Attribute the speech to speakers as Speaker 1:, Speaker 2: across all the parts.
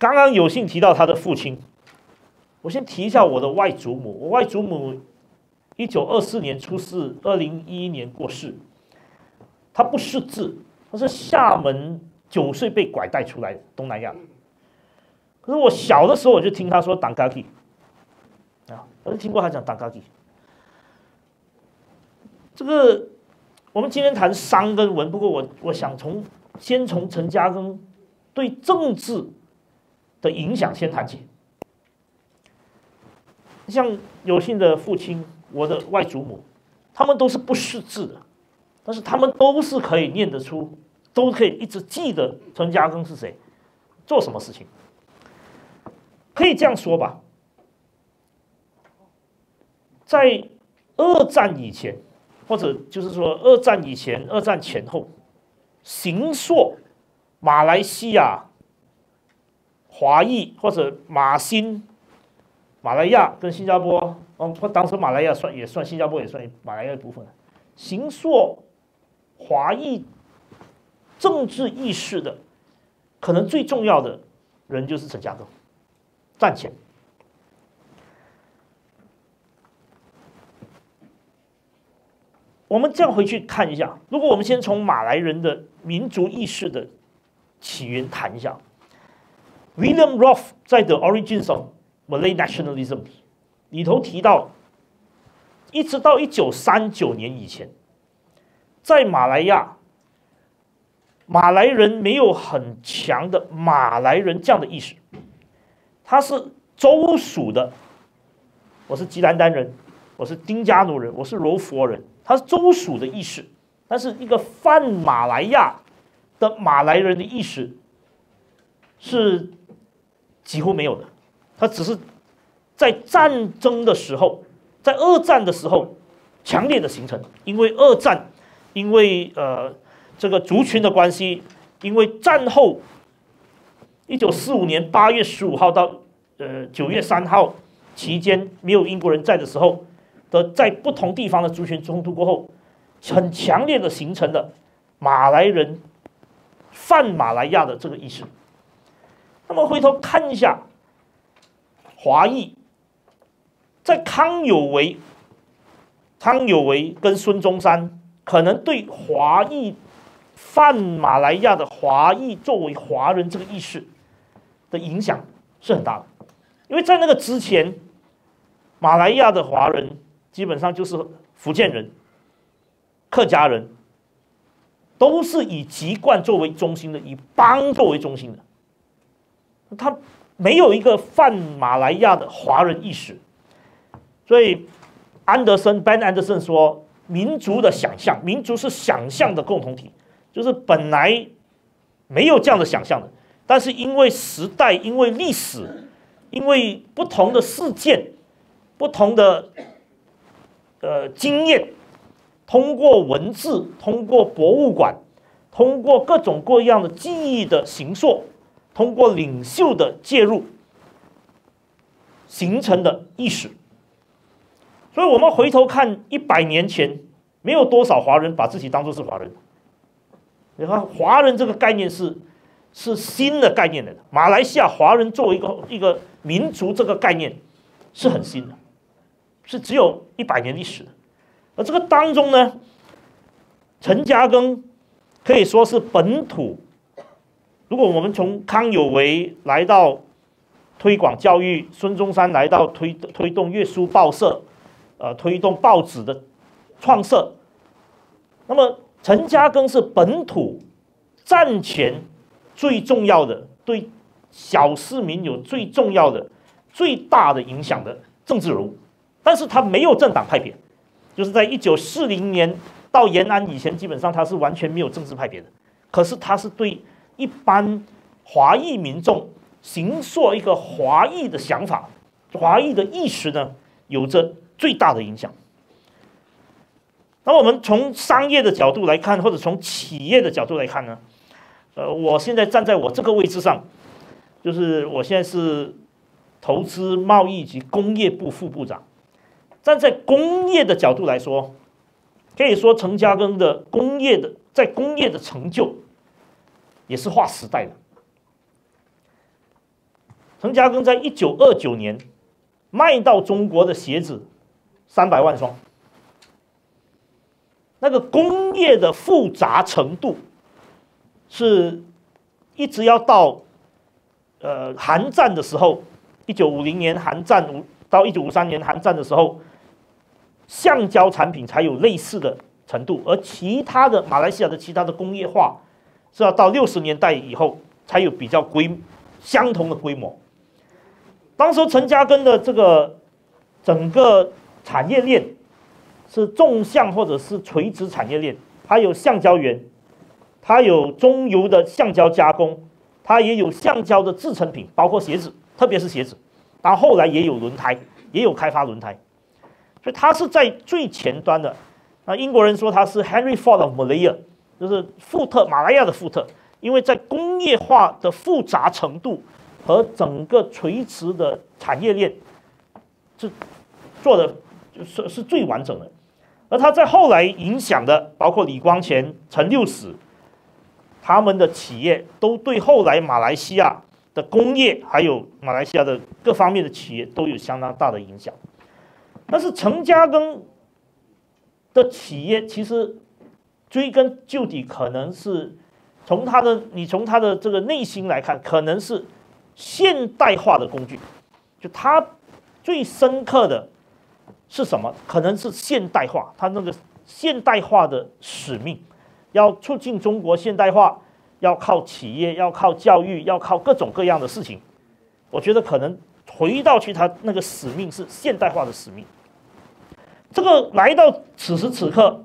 Speaker 1: 刚刚有幸提到他的父亲，我先提一下我的外祖母。我外祖母一九二四年出世，二零一一年过世。他不识字，他是厦门九岁被拐带出来的东南亚。可是我小的时候我就听他说“党嘎吉”，啊，我就听过他讲“党嘎吉”。这个我们今天谈商跟文，不过我我想从先从陈嘉庚对政治的影响先谈起。像有幸的父亲，我的外祖母，他们都是不识字的。但是他们都是可以念得出，都可以一直记得陈嘉庚是谁，做什么事情，可以这样说吧。在二战以前，或者就是说二战以前、二战前后，行硕、马来西亚、华裔或者马新、马来亚跟新加坡，哦，当时马来亚算也算新加坡也算马来亚一部分，行硕。华裔政治意识的可能最重要的人就是陈嘉庚，战前。我们这样回去看一下，如果我们先从马来人的民族意识的起源谈一下，William Roth 在《The Origins of Malay Nationalism》里头提到，一直到一九三九年以前。在马来亚，马来人没有很强的马来人这样的意识，他是州属的，我是吉兰丹人，我是丁加奴人，我是柔佛人，他是州属的意识，但是一个泛马来亚的马来人的意识是几乎没有的，他只是在战争的时候，在二战的时候强烈的形成，因为二战。因为呃，这个族群的关系，因为战后一九四五年八月十五号到呃九月三号期间没有英国人在的时候的，在不同地方的族群冲突过后，很强烈的形成的马来人泛马来亚的这个意识。那么回头看一下华裔，在康有为、康有为跟孙中山。可能对华裔泛马来亚的华裔作为华人这个意识的影响是很大的，因为在那个之前，马来亚的华人基本上就是福建人、客家人，都是以籍贯作为中心的，以邦作为中心的，他没有一个泛马来亚的华人意识，所以安德森 Ben Anderson 说。民族的想象，民族是想象的共同体，就是本来没有这样的想象的，但是因为时代，因为历史，因为不同的事件，不同的呃经验，通过文字，通过博物馆，通过各种各样的记忆的形塑，通过领袖的介入，形成的意识。所以，我们回头看一百年前，没有多少华人把自己当做是华人。你看，华人这个概念是是新的概念的。马来西亚华人作为一个一个民族，这个概念是很新的，是只有一百年历史的。而这个当中呢，陈嘉庚可以说是本土。如果我们从康有为来到推广教育，孙中山来到推推动阅书报社。呃，推动报纸的创设。那么，陈嘉庚是本土战前最重要的，对小市民有最重要的、最大的影响的政治人物。但是他没有政党派别，就是在一九四零年到延安以前，基本上他是完全没有政治派别的。可是他是对一般华裔民众形塑一个华裔的想法、华裔的意识呢，有着。最大的影响。那我们从商业的角度来看，或者从企业的角度来看呢？呃，我现在站在我这个位置上，就是我现在是投资贸易及工业部副部长。站在工业的角度来说，可以说陈嘉庚的工业的在工业的成就，也是划时代的。陈嘉庚在一九二九年卖到中国的鞋子三百万双，那个工业的复杂程度是一直要到呃韩战的时候，一九五零年韩战到一九五三年韩战的时候，橡胶产品才有类似的程度，而其他的马来西亚的其他的工业化是要到六十年代以后才有比较规相同的规模。当时陈嘉庚的这个整个产业链是纵向或者是垂直产业链，它有橡胶园，它有中游的橡胶加工，它也有橡胶的制成品，包括鞋子，特别是鞋子。然后来也有轮胎，也有开发轮胎，所以它是在最前端的。那，英国人说它是 Henry Ford of Malaya，就是富特马来亚的富特，因为在工业化的复杂程度和整个垂直的产业链是做的是是最完整的。而他在后来影响的，包括李光前、陈六史他们的企业，都对后来马来西亚。的工业还有马来西亚的各方面的企业都有相当大的影响，但是陈嘉庚的企业其实追根究底，可能是从他的你从他的这个内心来看，可能是现代化的工具。就他最深刻的是什么？可能是现代化，他那个现代化的使命，要促进中国现代化。要靠企业，要靠教育，要靠各种各样的事情。我觉得可能回到去，他那个使命是现代化的使命。这个来到此时此刻，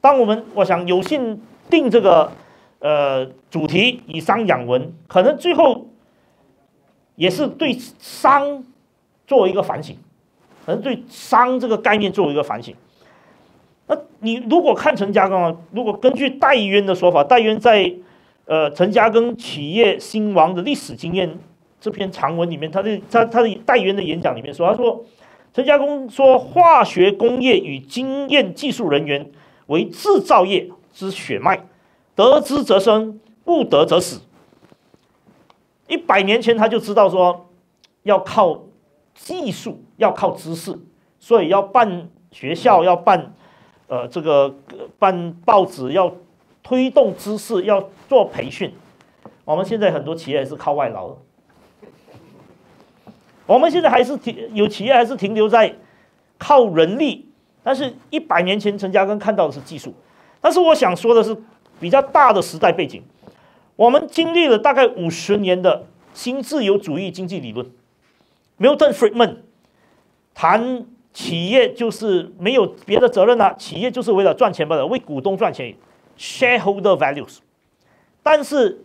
Speaker 1: 当我们我想有幸定这个呃主题以商养文，可能最后也是对商作为一个反省，可能对商这个概念作为一个反省。那你如果看陈嘉庚，如果根据戴渊的说法，戴渊在。呃，陈嘉庚企业兴亡的历史经验这篇长文里面，他的他他的戴渊的演讲里面说，他说陈嘉庚说，化学工业与经验技术人员为制造业之血脉，得之则生，不得则死。一百年前他就知道说，要靠技术，要靠知识，所以要办学校，要办呃这个办报纸，要。推动知识要做培训，我们现在很多企业是靠外劳的。我们现在还是停有企业还是停留在靠人力，但是一百年前陈嘉庚看到的是技术。但是我想说的是比较大的时代背景，我们经历了大概五十年的新自由主义经济理论，Milton Friedman 谈企业就是没有别的责任了，企业就是为了赚钱罢了，为股东赚钱。shareholder values，但是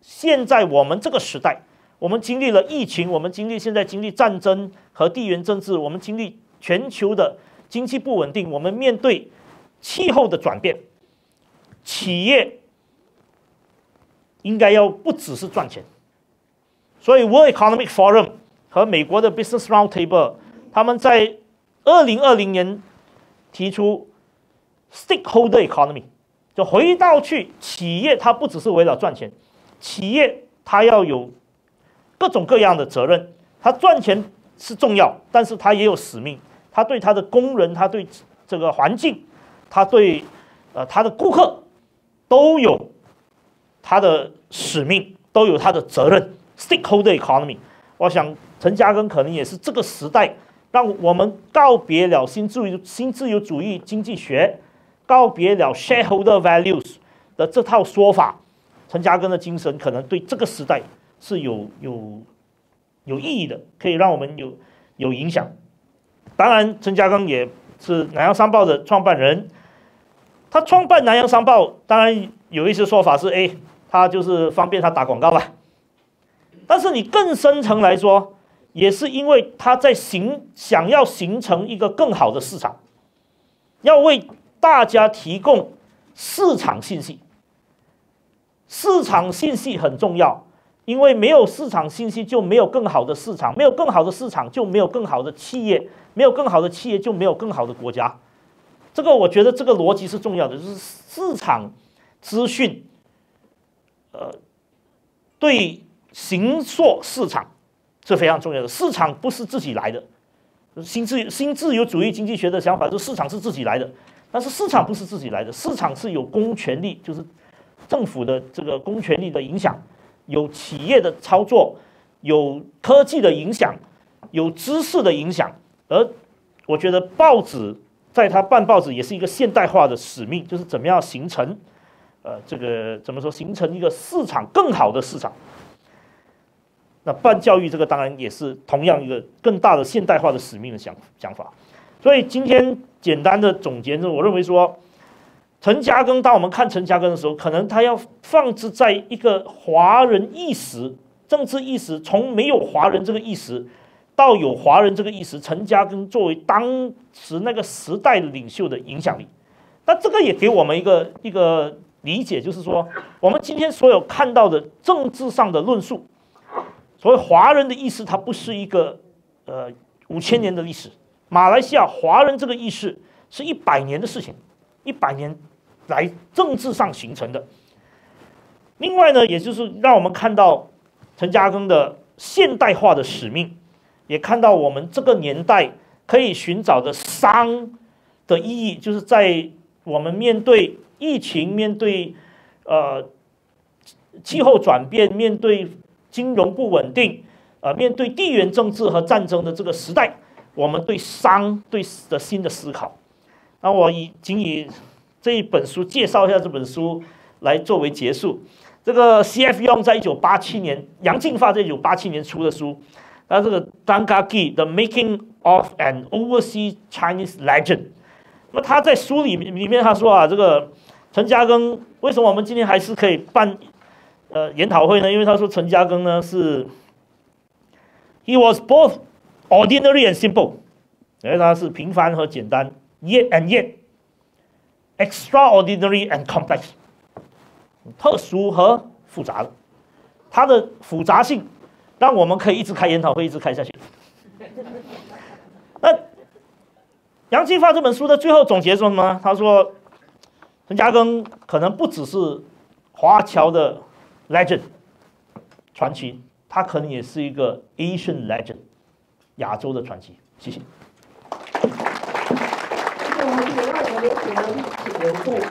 Speaker 1: 现在我们这个时代，我们经历了疫情，我们经历现在经历战争和地缘政治，我们经历全球的经济不稳定，我们面对气候的转变，企业应该要不只是赚钱。所以 World Economic Forum 和美国的 Business Roundtable，他们在二零二零年提出 stakeholder economy。就回到去，企业它不只是为了赚钱，企业它要有各种各样的责任。它赚钱是重要，但是它也有使命。他对他的工人，他对这个环境，他对呃他的顾客都有他的使命，都有他的责任。Stakeholder economy，我想陈嘉庚可能也是这个时代让我们告别了新自由新自由主义经济学。告别了 shareholder values 的这套说法，陈嘉庚的精神可能对这个时代是有有有意义的，可以让我们有有影响。当然，陈嘉庚也是南洋商报的创办人，他创办南洋商报，当然有一些说法是，哎，他就是方便他打广告了。但是你更深层来说，也是因为他在形想要形成一个更好的市场，要为。大家提供市场信息，市场信息很重要，因为没有市场信息就没有更好的市场，没有更好的市场就没有更好的企业，没有更好的企业就没有更好的国家。这个我觉得这个逻辑是重要的，就是市场资讯，呃，对形塑市场是非常重要的。市场不是自己来的，新自新自由主义经济学的想法是市场是自己来的，但是市场不是自己来的，市场是有公权力，就是政府的这个公权力的影响，有企业的操作，有科技的影响，有知识的影响。而我觉得报纸在它办报纸也是一个现代化的使命，就是怎么样形成。呃，这个怎么说？形成一个市场更好的市场。那办教育这个当然也是同样一个更大的现代化的使命的想想法。所以今天简单的总结，是我认为说，陈嘉庚，当我们看陈嘉庚的时候，可能他要放置在一个华人意识、政治意识，从没有华人这个意识到有华人这个意识，陈嘉庚作为当时那个时代的领袖的影响力。那这个也给我们一个一个。理解就是说，我们今天所有看到的政治上的论述，所谓华人的意识，它不是一个呃五千年的历史。马来西亚华人这个意识是一百年的事情，一百年来政治上形成的。另外呢，也就是让我们看到陈嘉庚的现代化的使命，也看到我们这个年代可以寻找的商的意义，就是在我们面对。疫情面对，呃，气候转变，面对金融不稳定，呃，面对地缘政治和战争的这个时代，我们对商对的新的思考。那我以仅以这一本书介绍一下这本书来作为结束。这个 C.F. Young 在一九八七年，杨进发在一九八七年出的书，那这个 Danga Gi The Making of an Overseas Chinese Legend。那么他在书里里面他说啊，这个。陈嘉庚为什么我们今天还是可以办呃研讨会呢？因为他说陈嘉庚呢是，he was both ordinary and simple，因为他是平凡和简单，yet and yet extraordinary and complex，特殊和复杂的，它的复杂性让我们可以一直开研讨会，一直开下去。那杨继发这本书的最后总结说什么？他说。陈嘉庚可能不只是华侨的 legend 传奇，他可能也是一个 Asian legend 亚洲的传奇。谢谢。流动